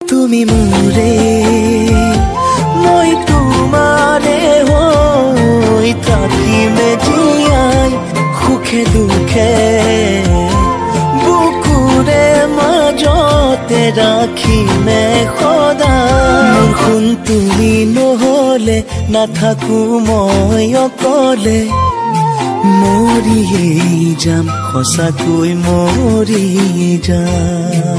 তুমি মোৰে মই তোমাৰে হৈ থাকিমে জীয়াই সুখে দুখে। বুকুৰে মাজতে ৰাখিমে মে সদা শুন তুমি নহলে নাথাকো মই অকলে। মৰিয়েই যাম সঁচাকৈ মৰি যাম।